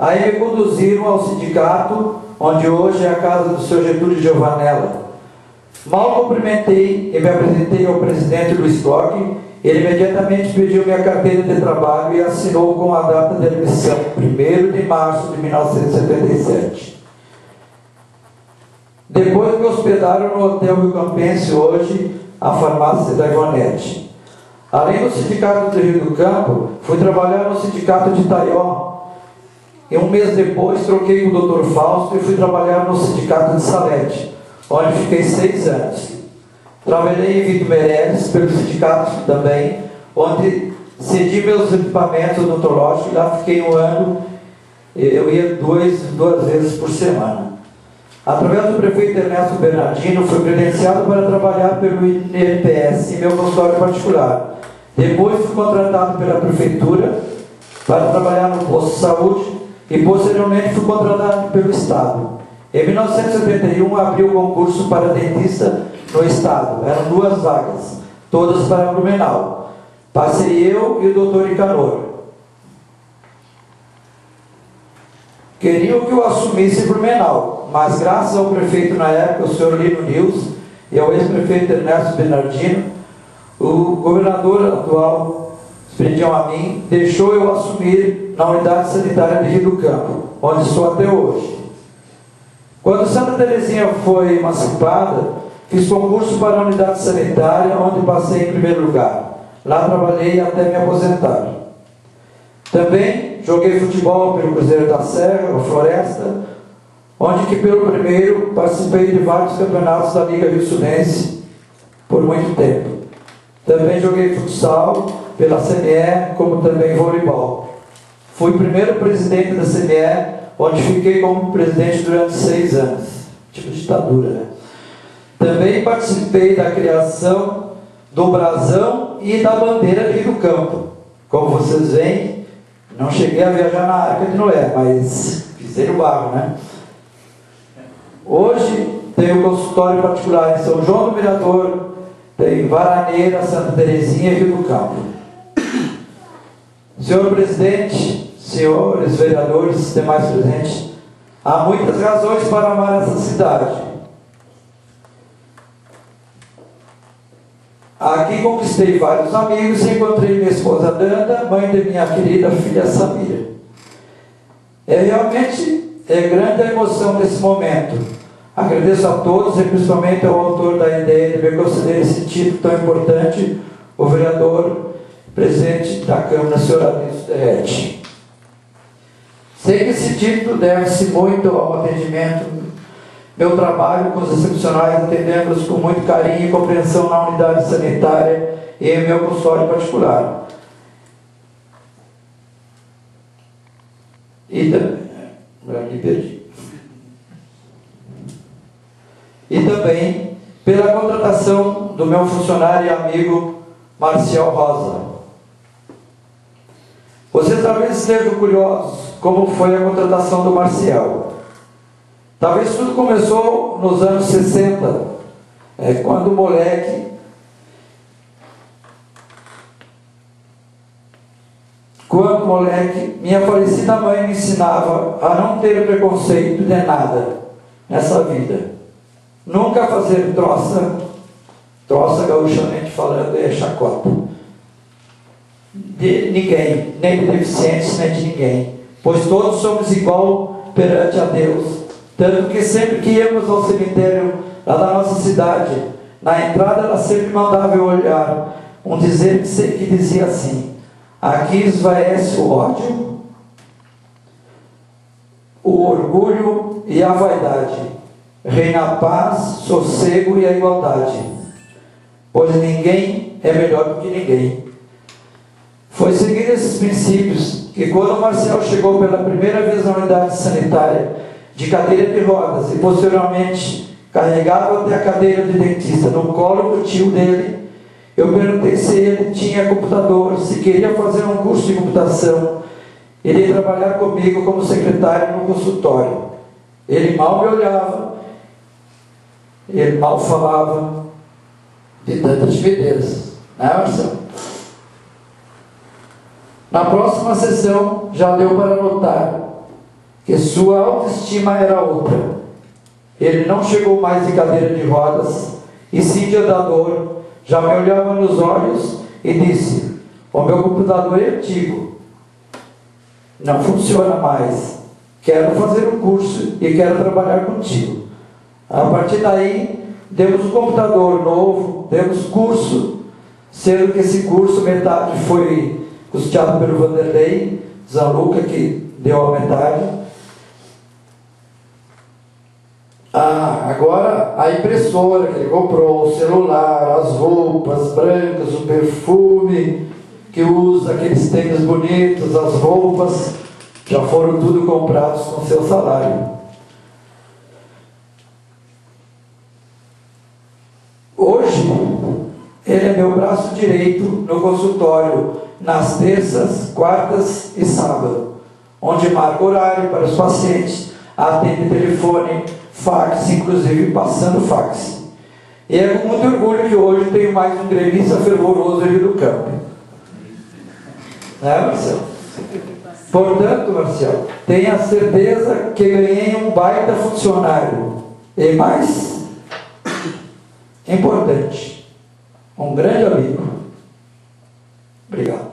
Aí me conduziram ao sindicato, onde hoje é a casa do seu Getúlio Giovanella. Mal cumprimentei e me apresentei ao presidente Luiz Coque, ele imediatamente pediu minha carteira de trabalho e assinou com a data de admissão, 1 de março de 1977. Depois me hospedaram no Hotel Rio Campense, hoje a farmácia da Ivonete. Além do sindicato do Rio do Campo, fui trabalhar no sindicato de Itaió. E um mês depois troquei com o Dr. Fausto e fui trabalhar no sindicato de Salete, onde fiquei seis anos. Trabalhei em Vitor Meirelles, pelo sindicato também, onde cedi meus equipamentos odontológicos e lá fiquei um ano. Eu ia dois, duas vezes por semana. Através do prefeito Ernesto Bernardino, fui credenciado para trabalhar pelo INPS em meu consultório particular. Depois fui contratado pela prefeitura para trabalhar no posto de saúde e posteriormente fui contratado pelo Estado. Em 1971 abri o concurso para dentista no Estado. Eram duas vagas, todas para Blumenau. Passei eu e o doutor Icanor. Queriam que eu assumisse Blumenau, mas graças ao prefeito na época, o senhor Lino Nils, e ao ex-prefeito Ernesto Bernardino, o governador atual, Esperidião a mim, deixou eu assumir na unidade sanitária de Rio do Campo, onde estou até hoje. Quando Santa Terezinha foi emancipada, fiz concurso para a unidade sanitária, onde passei em primeiro lugar. Lá trabalhei até me aposentar. Também joguei futebol pelo Cruzeiro da Serra, a Floresta, onde que pelo primeiro participei de vários campeonatos da Liga Rio Sudense por muito tempo. Também joguei futsal pela CME, como também voleibol. Fui primeiro presidente da CME, onde fiquei como presidente durante seis anos. Tipo ditadura, né? Também participei da criação do brasão e da bandeira de Rio do Campo. Como vocês veem, não cheguei a viajar na Arca de Noé, mas pisei no barro, né? Hoje tenho consultório particular em São João do Mirador, tem Varaneira, Santa Terezinha e Rio do Campo. Senhor presidente, senhores vereadores, demais presentes, há muitas razões para amar essa cidade. Aqui conquistei vários amigos encontrei minha esposa Danda, mãe de minha querida filha Samira. É realmente é grande a emoção desse momento. Agradeço a todos e principalmente ao autor da ideia de me conceder esse título tão importante, o vereador presidente da Câmara, senhor Adilson Derrete. Sei que esse título deve-se muito ao atendimento, meu trabalho com os excepcionais, atendendo-os com muito carinho e compreensão na unidade sanitária e em meu consultório particular. E também, perdi. E também pela contratação do meu funcionário e amigo Marcial Rosa. Vocês talvez estejam curiosos como foi a contratação do Marcial. Talvez tudo começou nos anos 60, é, quando o moleque quando moleque, minha falecida mãe me ensinava a não ter preconceito de nada nessa vida. Nunca fazer troça, troça gaúchamente falando é chacota de ninguém, nem de deficientes, nem de ninguém, pois todos somos igual perante a Deus. Tanto que sempre que íamos ao cemitério lá da nossa cidade, na entrada ela sempre mandava eu olhar um dizer que dizia assim: aqui esvaece o ódio, o orgulho e a vaidade, reina a paz, sossego e a igualdade, pois ninguém é melhor do que ninguém. Foi seguir esses princípios que quando Marcel chegou pela primeira vez na unidade sanitária de cadeira de rodas e posteriormente carregado até a cadeira de dentista no colo do tio dele, eu perguntei se ele tinha computador, se queria fazer um curso de computação. Ele trabalhar comigo como secretário no consultório. Ele mal me olhava, ele mal falava de tantas timidez. Né, Marcelo? Na próxima sessão, já deu para notar que sua autoestima era outra. Ele não chegou mais de cadeira de rodas, e sim de andador, já me olhava nos olhos e disse: O meu computador é antigo, não funciona mais. Quero fazer um curso e quero trabalhar contigo. A partir daí, demos um computador novo, demos curso, sendo que esse curso, metade foi custeado pelo Vanderlei Zanluca, que deu a metade. Ah, agora a impressora que ele comprou, o celular, as roupas brancas, o perfume que usa, aqueles tênis bonitos, as roupas, já foram tudo comprados com seu salário. Hoje, ele é meu braço direito no consultório, nas terças, quartas e sábado, onde marca horário para os pacientes, atende telefone, fax, inclusive passando fax. E é com muito orgulho que hoje tenho mais um gremista fervoroso ali do campo. Né, Marcelo? Portanto, Marcelo, tenha certeza que ganhei um baita funcionário. E mais importante, um grande amigo. Obrigado.